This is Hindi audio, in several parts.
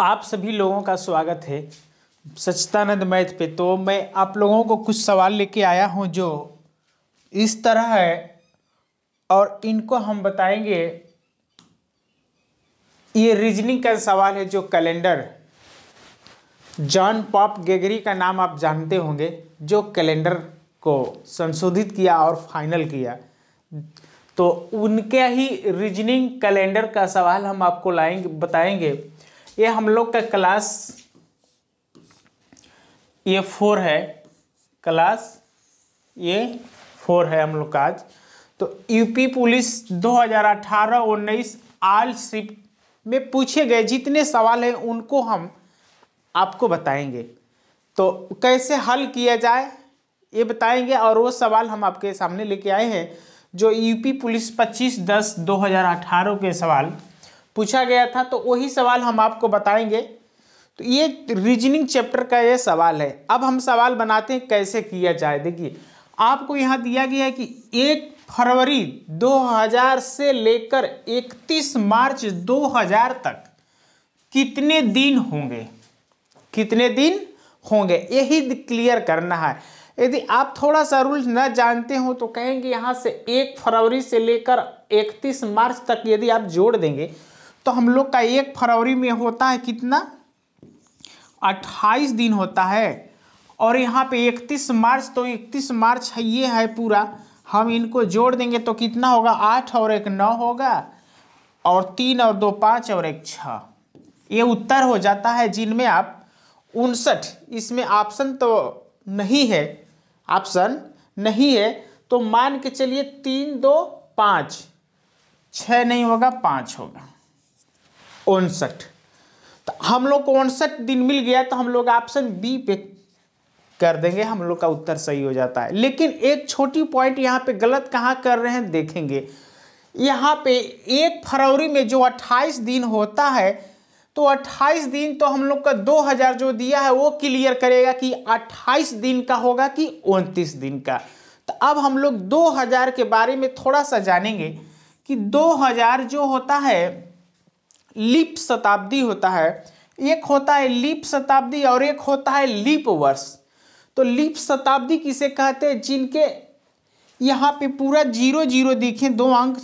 आप सभी लोगों का स्वागत है सच्चिदानंद मैथ पे। तो मैं आप लोगों को कुछ सवाल लेके आया हूँ जो इस तरह है और इनको हम बताएँगे। ये रीजनिंग का सवाल है जो कैलेंडर जॉन पॉप गेगरी का नाम आप जानते होंगे, जो कैलेंडर को संशोधित किया और फाइनल किया। तो उनके ही रीजनिंग कैलेंडर का सवाल हम आपको लाएँगे, बताएँगे। ये हम लोग का क्लास ये फोर है। क्लास ये फोर है हम लोग का आज। तो यूपी पुलिस 2018-19 आल शिफ्ट में पूछे गए, जितने सवाल हैं उनको हम आपको बताएँगे। तो कैसे हल किया जाए, ये बताएँगे और वो सवाल हम आपके सामने लेके आए हैं, जो यूपी पुलिस 25 दस 2018 के सवाल पूछा गया था तो वही सवाल हम आपको बताएँगे। तो ये रीजनिंग चैप्टर का ये सवाल है। अब हम सवाल बनाते हैं, कैसे किया जाए? देखिए, आपको यहाँ दिया गया है कि एक फरवरी 2000 से लेकर 31 मार्च 2000 तक कितने दिन होंगे? कितने दिन होंगे? यही क्लियर करना है। यदि आप थोड़ा सा रूल न जानते हो तो कहेंगे यहाँ से एक फरवरी से लेकर 31 मार्च तक यदि आप जोड़ देंगे तो हम लोग का एक फरवरी में होता है कितना? 28 दिन होता है। और यहाँ पे 31 मार्च तो 31 मार्च है, ये है पूरा। हम इनको जोड़ देंगे तो कितना होगा? आठ और एक नौ होगा। और तीन और दो पाँच और एक छः। ये उत्तर हो जाता है जिनमें आप उनसठ। इसमें ऑप्शन तो नहीं है। ऑप्शन नहीं है। तो मान के चलिए तीन दो पाँच। छः नहीं होगा, पाँच होगा। उनसठ। तो हम लोग को उनसठ दिन मिल गया तो हम लोग ऑप्शन बी पे कर देंगे, हम लोग का उत्तर सही हो जाता है। लेकिन एक छोटी पॉइंट यहाँ पे गलत कहाँ कर रहे हैं, देखेंगे। यहाँ पे एक फरवरी में जो 28 दिन होता है तो 28 दिन तो हम लोग का 2000 जो दिया है, वो क्लियर करेगा कि 28 दिन का होगा कि 29 दिन का। तो अब हम लोग 2000 के बारे में थोड़ा सा जानेंगे कि 2000 जो होता है लीप शताब्दी होता है, एक होता है लीप शताब्दी और एक होता है लीप वर्ष। तो लीप शताब्दी किसे कहते हैं? जिनके यहाँ पे पूरा ज़ीरो ज़ीरो देखें, दो अंक,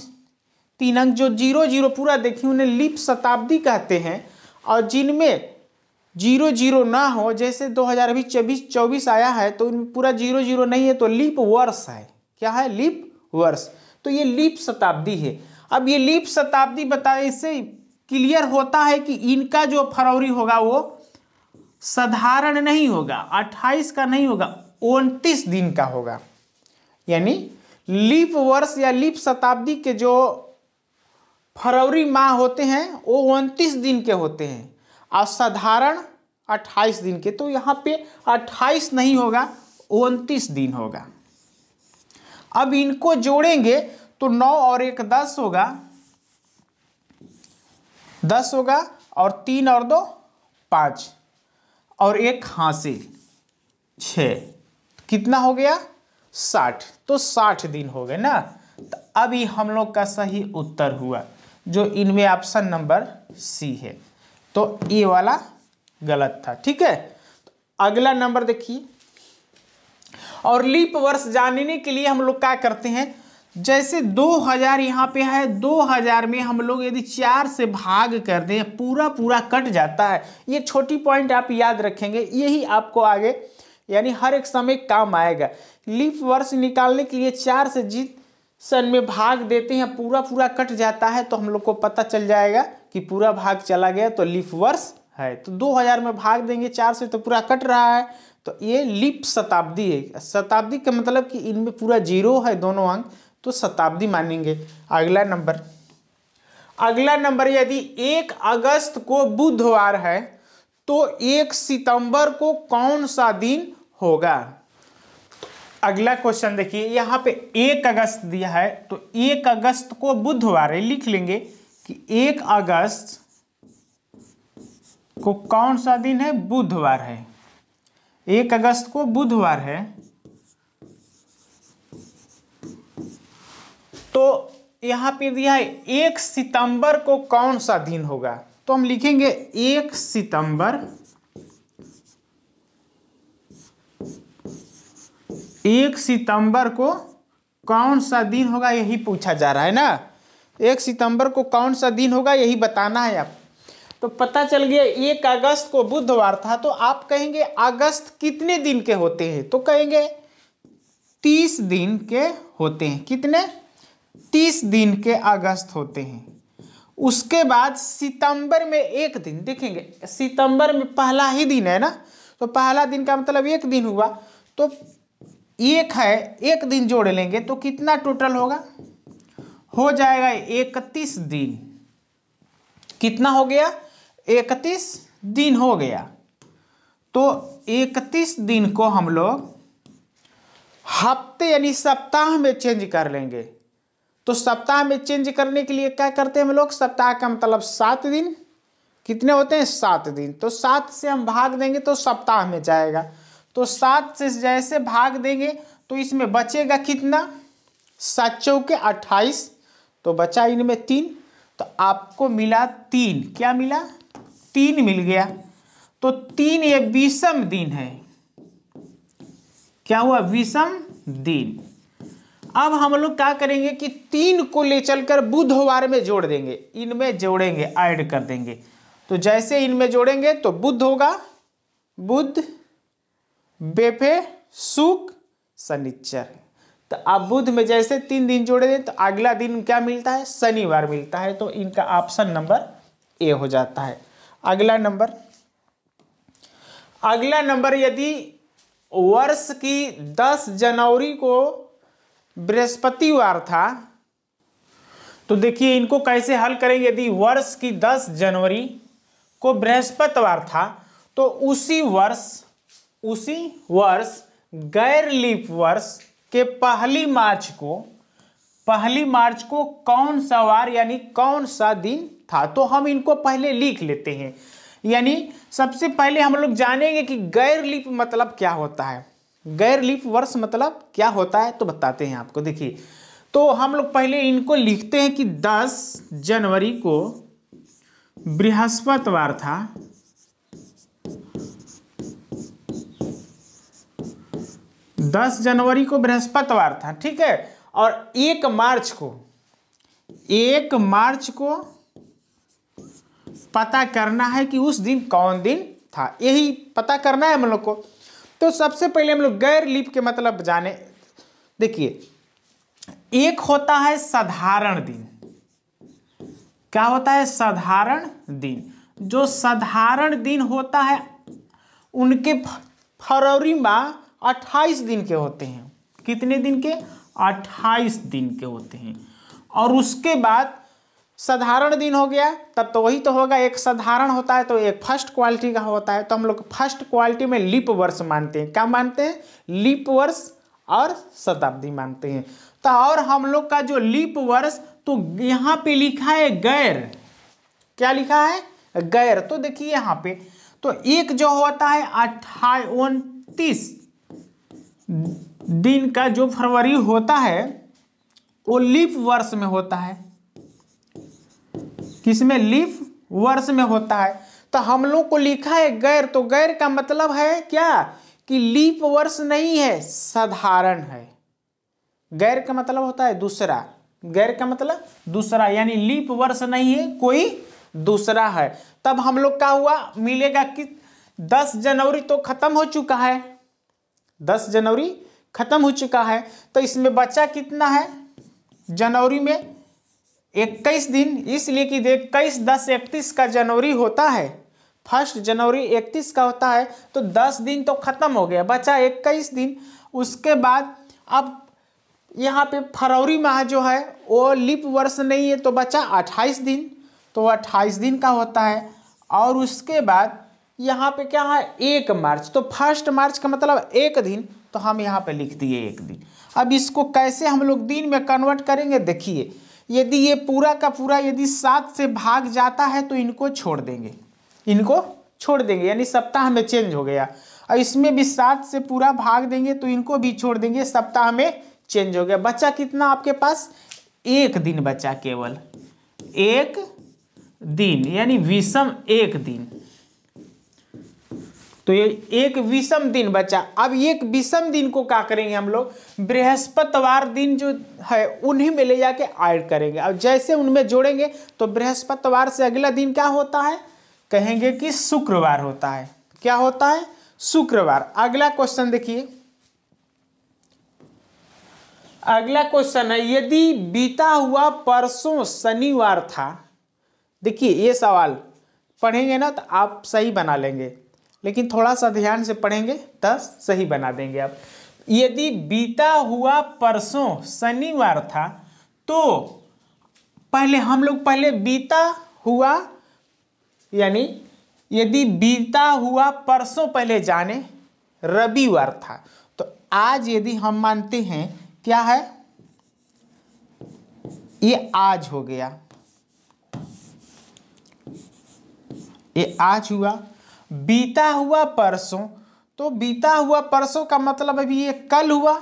तीन अंक, जो ज़ीरो ज़ीरो पूरा देखें, उन्हें लीप शताब्दी कहते हैं। और जिनमें ज़ीरो ज़ीरो ना हो, जैसे 2000 अभी चौबीस चौबीस आया है तो उनमें पूरा ज़ीरो ज़ीरो नहीं है तो लीप वर्ष है। क्या है? लीप वर्ष। तो ये लीप शताब्दी है। अब ये लीप शताब्दी बताए इससे क्लियर होता है कि इनका जो फरवरी होगा वो साधारण नहीं होगा 28 का नहीं होगा, उनतीस दिन का होगा। यानी लीप वर्ष या लीप शताब्दी के जो फरवरी माह होते हैं, वो उनतीस दिन के होते हैं। और साधारण 28 दिन के तो यहाँ पे 28 नहीं होगा, उनतीस दिन होगा। अब इनको जोड़ेंगे तो नौ और एक दस होगा। दस होगा और तीन और दो पाँच और एक हासिल छ। कितना हो गया? साठ। तो साठ दिन हो गए ना? तो अभी हम लोग का सही उत्तर हुआ, जो इनमें ऑप्शन नंबर सी है। तो ये वाला गलत था, ठीक है? तो अगला नंबर देखिए। और लीप वर्ष जानने के लिए हम लोग क्या करते हैं? जैसे 2000 यहाँ पे है 2000 में हम लोग यदि चार से भाग कर दें, पूरा पूरा कट जाता है। ये छोटी पॉइंट आप याद रखेंगे, यही आपको आगे, यानी हर एक समय काम आएगा। लीप वर्ष निकालने के लिए चार से जीत सन में भाग देते हैं, पूरा पूरा कट जाता है तो हम लोग को पता चल जाएगा कि पूरा भाग चला गया तो लीप वर्ष है। तो 2000 में भाग देंगे, चार से तो पूरा कट रहा है। तो ये लीप शताब्दी है। शताब्दी का मतलब कि इनमें पूरा ज़ीरो है, दोनों अंक। तो शताब्दी मानेंगे। अगला नंबर। अगला नंबर, यदि एक अगस्त को बुधवार है तो एक सितंबर को कौन सा दिन होगा? अगला क्वेश्चन देखिए, यहाँ पे एक अगस्त दिया है तो एक अगस्त को बुधवार है, लिख लेंगे कि एक अगस्त को कौन सा दिन है? बुधवार है। एक अगस्त को बुधवार है तो यहाँ पे दिया है, एक सितंबर को कौन सा दिन होगा? तो हम लिखेंगे, एक सितंबर एक सितंबर को कौन सा दिन होगा, यही पूछा जा रहा है ना? एक सितंबर को कौन सा दिन होगा, यही बताना है आप तो पता चल गया, एक अगस्त को बुधवार था तो आप कहेंगे, अगस्त कितने दिन के होते हैं? तो कहेंगे, तीस दिन के होते हैं। कितने? तीस दिन के अगस्त होते हैं। उसके बाद सितंबर में एक दिन, देखेंगे, सितंबर में पहला ही दिन है ना? तो पहला दिन का मतलब एक दिन हुआ। तो एक है, एक दिन जोड़ लेंगे तो कितना टोटल होगा? हो जाएगा इकतीस दिन। कितना हो गया? इकतीस दिन हो गया। तो इकतीस दिन को हम लोग हफ़्ते यानी सप्ताह में चेंज कर लेंगे। तो सप्ताह में चेंज करने के लिए क्या करते हैं हम लोग? सप्ताह का मतलब सात दिन। कितने होते हैं? सात दिन। तो सात से हम भाग देंगे तो सप्ताह में जाएगा। तो सात से जैसे भाग देंगे तो इसमें बचेगा कितना? सात चौके अट्ठाईस। तो बचा इनमें तीन। तो आपको मिला तीन। क्या मिला? तीन मिल गया। तो तीन ये विषम दिन है। क्या हुआ? विषम दिन। अब हम लोग क्या करेंगे कि तीन को ले चलकर बुधवार में जोड़ देंगे। इनमें जोड़ेंगे ऐड कर देंगे। तो जैसे इनमें जोड़ेंगे तो बुध होगा, बुध, बेफे सुख शनिचर तो अब बुध में जैसे तीन दिन जोड़े दें तो अगला दिन क्या मिलता है? शनिवार मिलता है। तो इनका ऑप्शन नंबर ए हो जाता है। अगला नंबर अगला नंबर यदि वर्ष की 10 जनवरी को बृहस्पतिवार था। तो देखिए इनको कैसे हल करेंगे? यदि वर्ष की 10 जनवरी को बृहस्पतिवार था तो उसी वर्ष उसी वर्ष, गैर लीप वर्ष के पहली मार्च को, पहली मार्च को कौन सा वार यानी कौन सा दिन था? तो हम इनको पहले लिख लेते हैं। यानी सबसे पहले हम लोग जानेंगे कि गैर लीप मतलब क्या होता है। गैर लीप वर्ष मतलब क्या होता है तो बताते हैं आपको। देखिए तो हम लोग पहले इनको लिखते हैं कि 10 जनवरी को बृहस्पतिवार था। दस जनवरी को बृहस्पतिवार था, ठीक है? और एक मार्च को, एक मार्च को पता करना है कि उस दिन कौन दिन था। यही पता करना है हम लोग को। तो सबसे पहले हम लोग गैर लीप के मतलब जाने, देखिए, एक होता है साधारण दिन। क्या होता है साधारण दिन? जो साधारण दिन होता है, उनके फरवरी माह अट्ठाईस दिन के होते हैं। कितने दिन के? अट्ठाईस दिन के होते हैं। और उसके बाद साधारण दिन हो गया, तब तो वही तो होगा। एक साधारण होता है तो एक फ़र्स्ट क्वालिटी का होता है। तो हम लोग फ़र्स्ट क्वालिटी में लिप वर्ष मानते हैं। क्या मानते हैं? लिप वर्ष और शताब्दी मानते हैं। तो और हम लोग का जो लिप वर्ष तो यहाँ पे लिखा है गैर। क्या लिखा है? गैर। तो देखिए यहाँ पे तो एक जो होता है अट्ठाई उनतीस दिन का जो फरवरी होता है, वो लीप वर्ष में होता है। किसमें लीप वर्ष में होता है। तो हम लोग को लिखा है गैर तो गैर का मतलब है क्या? कि लीप वर्ष नहीं है, साधारण है। गैर का मतलब होता है दूसरा। गैर का मतलब दूसरा, यानी लीप वर्ष नहीं है, कोई दूसरा है। तब हम लोग का हुआ, मिलेगा कि दस जनवरी तो खत्म हो चुका है। दस जनवरी खत्म हो चुका है। तो इसमें बचा कितना है? जनवरी में इक्कीस दिन, इसलिए कि इक्कीस, दस, इकतीस का जनवरी होता है। फ़र्स्ट जनवरी इकतीस का होता है तो दस दिन तो खत्म हो गया। बचा इक्कीस दिन, उसके बाद अब यहाँ पे फरवरी माह जो है, वो लिप वर्ष नहीं है तो बचा अट्ठाईस दिन तो अट्ठाईस दिन का होता है। और उसके बाद यहाँ पे क्या है, एक मार्च तो फ़र्स्ट मार्च का मतलब एक दिन तो हम यहाँ पे लिख दिए एक दिन। अब इसको कैसे हम लोग दिन में कन्वर्ट करेंगे, देखिए। यदि ये पूरा का पूरा यदि सात से भाग जाता है तो इनको छोड़ देंगे। इनको छोड़ देंगे, यानी सप्ताह में चेंज हो गया। और इसमें भी सात से पूरा भाग देंगे तो इनको भी छोड़ देंगे, सप्ताह में चेंज हो गया। बच्चा कितना आपके पास? एक दिन बचा केवल। एक दिन, यानी विषम एक दिन। तो ये एक विषम दिन बचा। अब एक विषम दिन को क्या करेंगे हम लोग? बृहस्पतिवार दिन जो है, उन्हीं में ले जाके ऐड करेंगे। अब जैसे उनमें जोड़ेंगे तो बृहस्पतिवार से अगला दिन क्या होता है? कहेंगे कि शुक्रवार होता है। क्या होता है? शुक्रवार। अगला क्वेश्चन देखिए। अगला क्वेश्चन है, यदि बीता हुआ परसों शनिवार था, देखिए ये सवाल, पढ़ेंगे ना तो आप सही बना लेंगे। लेकिन थोड़ा सा ध्यान से पढ़ेंगे दस सही बना देंगे आप। यदि बीता हुआ परसों शनिवार था तो पहले हम लोग पहले बीता हुआ, यानी यदि बीता हुआ परसों पहले जाने, रविवार था तो आज यदि हम मानते हैं, क्या है? ये आज हो गया। ये आज हुआ बीता हुआ परसों तो बीता हुआ परसों का मतलब अभी ये कल हुआ,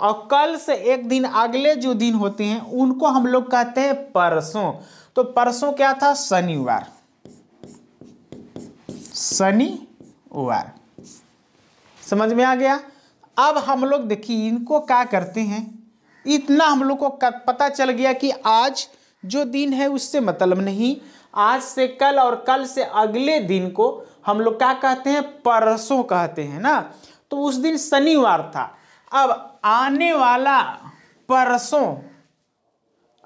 और कल से एक दिन अगले जो दिन होते हैं, उनको हम लोग कहते हैं परसों। तो परसों क्या था? शनिवार। शनिवार। समझ में आ गया? अब हम लोग देखिए, इनको क्या करते हैं? इतना हम लोग को पता चल गया कि आज जो दिन है, उससे मतलब नहीं आज से कल और कल से अगले दिन को हम लोग क्या कहते हैं? परसों कहते हैं ना? तो उस दिन शनिवार था। अब आने वाला परसों,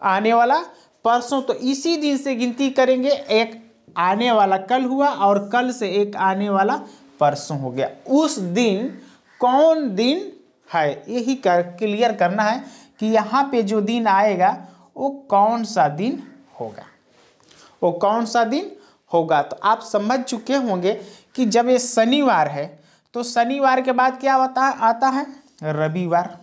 आने वाला परसों तो इसी दिन से गिनती करेंगे। एक आने वाला कल हुआ और कल से एक आने वाला परसों हो गया। उस दिन कौन दिन है? यही कर, क्लियर करना है कि यहाँ पे जो दिन आएगा, वो कौन सा दिन होगा? वो कौन सा दिन होगा? तो आप समझ चुके होंगे कि जब ये शनिवार है तो शनिवार के बाद क्या होता है? आता है रविवार।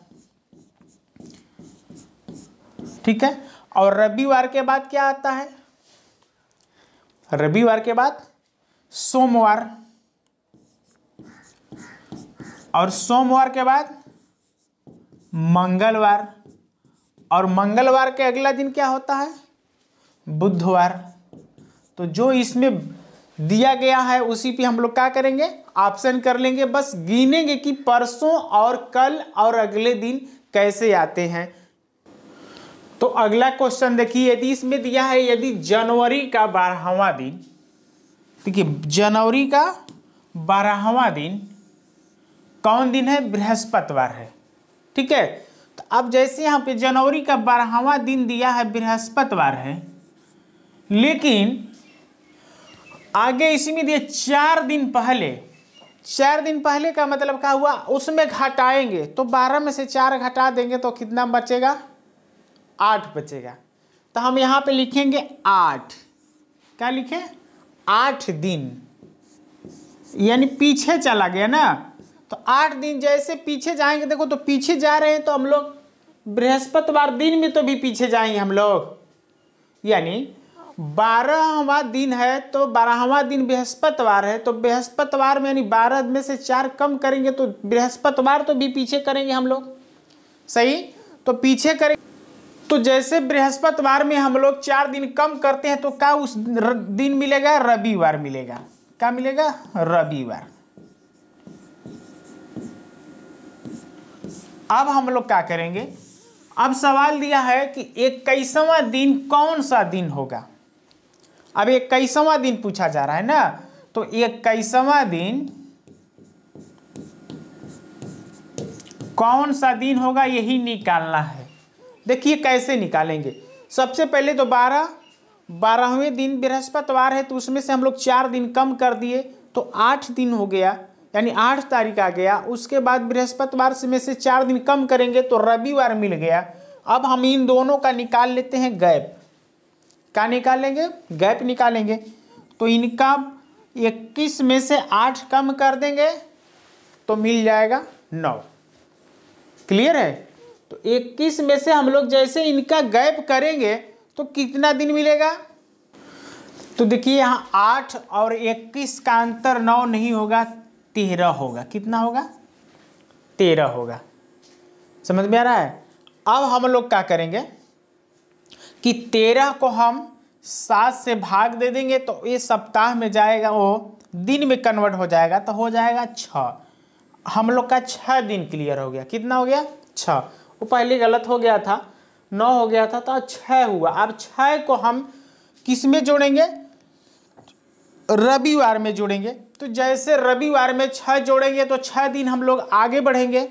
ठीक है? और रविवार के बाद क्या आता है? रविवार के बाद सोमवार। और सोमवार के बाद मंगलवार। और मंगलवार के अगला दिन क्या होता है? बुधवार। तो जो इसमें दिया गया है, उसी पे हम लोग क्या करेंगे? ऑप्शन कर लेंगे। बस गिनेंगे कि परसों और कल और अगले दिन कैसे आते हैं। तो अगला क्वेश्चन देखिए, यदि इसमें दिया है, यदि जनवरी का बारहवा दिन, देखिए, जनवरी का बारहवा दिन कौन दिन है? बृहस्पतिवार है। ठीक है? तो अब जैसे यहाँ पे जनवरी का बारहवा दिन दिया है, बृहस्पतिवार है, लेकिन आगे इसी में दिए चार दिन पहले, चार दिन पहले का मतलब क्या हुआ? उसमें घटाएँगे तो बारह में से चार घटा देंगे तो कितना बचेगा? आठ बचेगा। तो हम यहाँ पे लिखेंगे आठ। क्या लिखे? आठ दिन। यानी पीछे चला गया ना? तो आठ दिन जैसे पीछे जाएँगे, देखो तो पीछे जा रहे हैं तो हम लोग बृहस्पतिवार दिन में तो भी पीछे जाएँगे हम लोग। यानी बारहवा दिन है तो बारहवा दिन बृहस्पतिवार है तो बृहस्पतिवार में यानी बारह में से चार कम करेंगे तो बृहस्पतिवार तो भी पीछे करेंगे हम लोग। सही? तो पीछे करें तो जैसे बृहस्पतिवार में हम लोग चार दिन कम करते हैं तो क्या उस दिन मिलेगा? रविवार मिलेगा। क्या मिलेगा? रविवार। अब हम लोग क्या करेंगे? अब सवाल दिया है कि इक्कीसवां दिन कौन सा दिन होगा? अब इक्कीसवां दिन पूछा जा रहा है ना? तो इक्कीसवां दिन कौन सा दिन होगा यही निकालना है। देखिए कैसे निकालेंगे। सबसे पहले तो बारह, बारहवें दिन बृहस्पतिवार है तो उसमें से हम लोग चार दिन कम कर दिए तो आठ दिन हो गया, यानी आठ तारीख आ गया। उसके बाद बृहस्पतिवार से में से चार दिन कम करेंगे तो रविवार मिल गया। अब हम इन दोनों का निकाल लेते हैं गैप। क्या निकालेंगे, गैप निकालेंगे। तो इनका इक्कीस में से आठ कम कर देंगे तो मिल जाएगा नौ। क्लियर है? तो इक्कीस में से हम लोग जैसे इनका गैप करेंगे तो कितना दिन मिलेगा? तो देखिए यहाँ आठ और इक्कीस का अंतर नौ नहीं होगा, तेरह होगा। कितना होगा? तेरह होगा। समझ में आ रहा है? अब हम लोग क्या करेंगे? कि तेरह को हम सात से भाग दे देंगे तो ये सप्ताह में जाएगा वो, दिन में कन्वर्ट हो जाएगा तो हो जाएगा छः। हम लोग का छः दिन क्लियर हो गया। कितना हो गया? छः। वो पहले गलत हो गया था, नौ हो गया था तो छः हुआ। अब छः को हम किसमें जोड़ेंगे? रविवार में जोड़ेंगे। तो जैसे रविवार में छः जोड़ेंगे तो छः दिन हम लोग आगे बढ़ेंगे।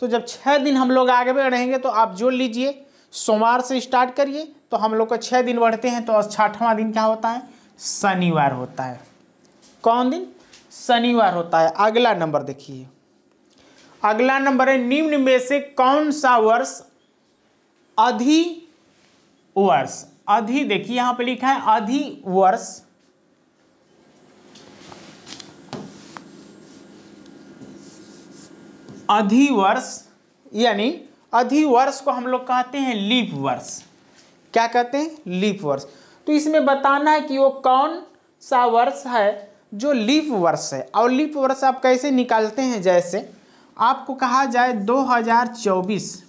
तो जब छः दिन हम लोग आगे बढ़ेंगे तो आप जोड़ लीजिए। सोमवार से स्टार्ट करिए। तो हम लोग को छः दिन बढ़ते हैं तो छठवां दिन क्या होता है? शनिवार होता है। कौन दिन? शनिवार होता है। अगला नंबर देखिए। अगला नंबर है, निम्न में से कौन सा वर्ष अधि वर्ष? अधि देखिए, यहाँ पे लिखा है, अधि वर्ष। अधिवर्ष यानी अधिवर्ष को हम लोग कहते हैं लीप वर्ष। क्या कहते हैं? लीप वर्ष। तो इसमें बताना है कि वो कौन सा वर्ष है जो लीप वर्ष है। और लीप वर्ष आप कैसे निकालते हैं? जैसे आपको कहा जाए 2024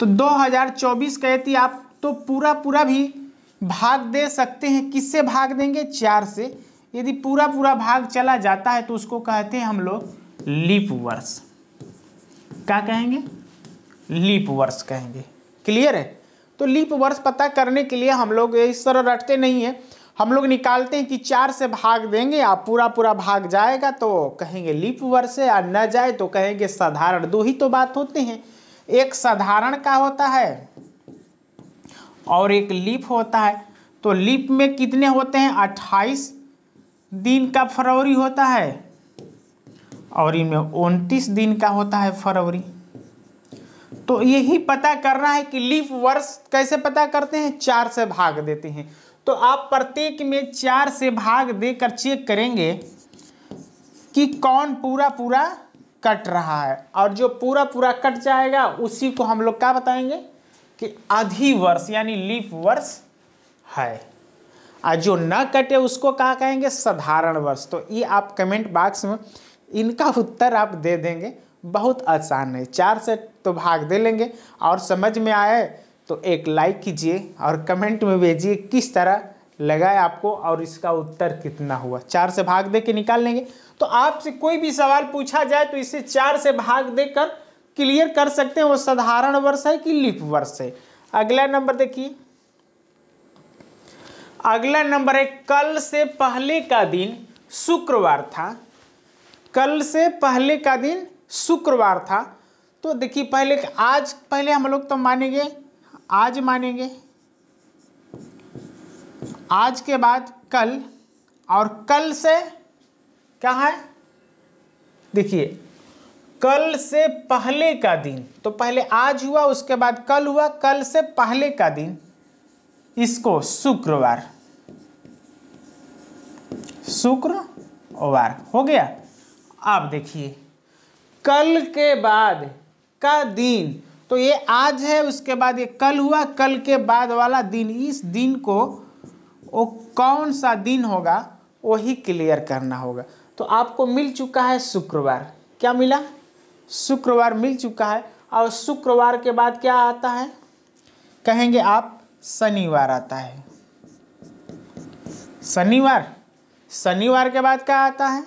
तो 2024 कहती आप तो पूरा पूरा भी भाग दे सकते हैं। किससे भाग देंगे? चार से। यदि पूरा पूरा भाग चला जाता है तो उसको कहते हैं हम लोग लीप वर्ष। क्या कहेंगे? लीप वर्ष कहेंगे। क्लियर है? तो लीप वर्ष पता करने के लिए हम लोग इस तरह रटते नहीं है। हम लोग निकालते हैं कि चार से भाग देंगे, आप पूरा पूरा भाग जाएगा तो कहेंगे लीप वर्ष है, और न जाए तो कहेंगे साधारण। दो ही तो बात होते हैं। एक साधारण का होता है और एक लीप होता है। तो लीप में कितने होते हैं? अट्ठाईस दिन का फरवरी होता है और इनमें उनतीस दिन का होता है फरवरी। तो यही पता करना है कि लीप वर्ष कैसे पता करते हैं? चार से भाग देते हैं। तो आप प्रत्येक में चार से भाग देकर चेक करेंगे कि कौन पूरा पूरा कट रहा है। और जो पूरा पूरा कट जाएगा, उसी को हम लोग क्या बताएँगे? कि आधी वर्ष, यानी लीप वर्ष है। और जो न कटे, उसको क्या कहेंगे? साधारण वर्ष। तो ये आप कमेंट बॉक्स में इनका उत्तर आप दे देंगे। बहुत आसान है। चार से तो भाग दे लेंगे। और समझ में आए तो एक लाइक कीजिए और कमेंट में भेजिए किस तरह लगाए आपको और इसका उत्तर कितना हुआ। चार से भाग दे के निकाल लेंगे। तो आपसे कोई भी सवाल पूछा जाए तो इसे चार से भाग देकर क्लियर कर सकते हैं। वो साधारण वर्ष है कि लिप वर्ष है। अगला नंबर देखिए। अगला नंबर है, कल से पहले का दिन शुक्रवार था। कल से पहले का दिन शुक्रवार था। तो देखिए, पहले आज, पहले हम लोग तो मानेंगे, आज मानेंगे। आज के बाद कल, और कल से क्या है? देखिए, कल से पहले का दिन तो पहले आज हुआ, उसके बाद कल हुआ, कल से पहले का दिन, इसको शुक्रवार। शुक्रवार, हो गया। आप देखिए कल के बाद का दिन। तो ये आज है, उसके बाद ये कल हुआ, कल के बाद वाला दिन। इस दिन को वो कौन सा दिन होगा, वही क्लियर करना होगा। तो आपको मिल चुका है शुक्रवार। क्या मिला? शुक्रवार मिल चुका है। और शुक्रवार के बाद क्या आता है? कहेंगे आप, शनिवार आता है। शनिवार? शनिवार के बाद क्या आता है?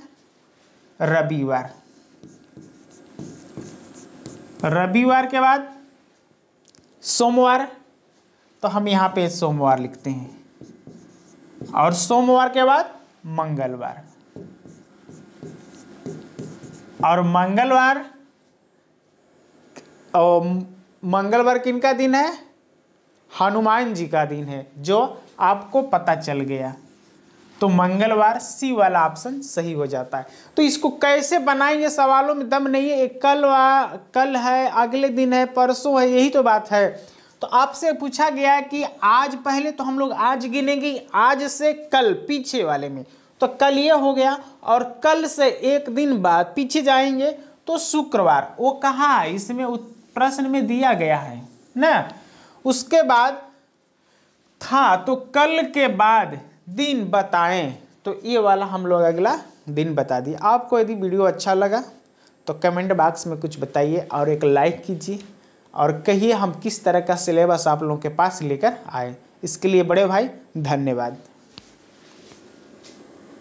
रविवार। रविवार के बाद? सोमवार? तो हम यहाँ पे सोमवार लिखते हैं। और सोमवार के बाद मंगलवार। और मंगलवार मंगलवार किन का दिन है? हनुमान जी का दिन है, जो आपको पता चल गया। तो मंगलवार सी वाला ऑप्शन सही हो जाता है। तो इसको कैसे बनाएँगे? सवालों में दम नहीं है। कल वा, कल है, अगले दिन है, परसों है, यही तो बात है। तो आपसे पूछा गया है कि आज पहले तो हम लोग आज गिनेंगे, आज से कल, पीछे वाले में। तो कल ये हो गया और कल से एक दिन बाद पीछे जाएँगे। तो शुक्रवार, वो कहाँ है? इसमें प्रश्न में दिया गया है, ना? उसके बाद, था तो कल के बाद दिन बताएँ। तो ये वाला हम लोग अगला दिन बता दिए। आपको यदि वीडियो अच्छा लगा तो कमेंट बॉक्स में कुछ बताइए और एक लाइक कीजिए और कहिए हम किस तरह का सिलेबस आप लोगों के पास लेकर आए। इसके लिए बड़े भाई, धन्यवाद।